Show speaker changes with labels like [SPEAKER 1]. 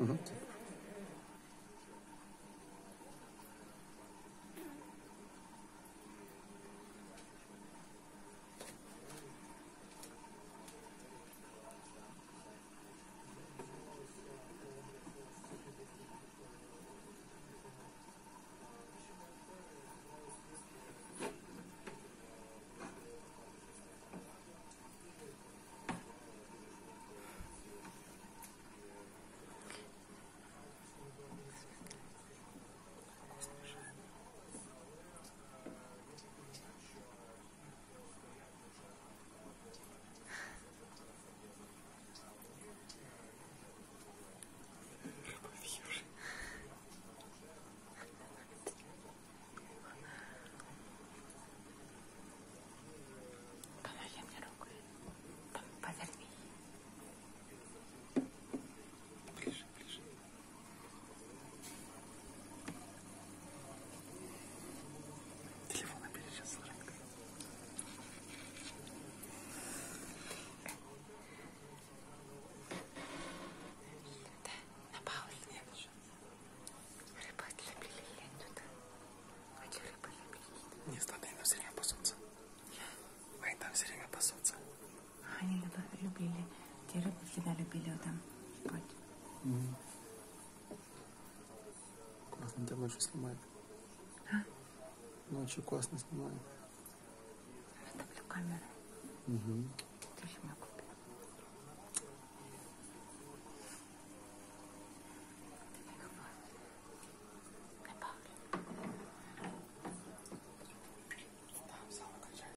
[SPEAKER 1] Угу.
[SPEAKER 2] Они люб- любили, те рыбы всегда любили вот там спать.
[SPEAKER 1] Классно, тебя ночью снимает.
[SPEAKER 2] А?
[SPEAKER 1] Ночью классно снимает.
[SPEAKER 2] Ставлю камеру.
[SPEAKER 1] Угу.
[SPEAKER 2] Ты же могу.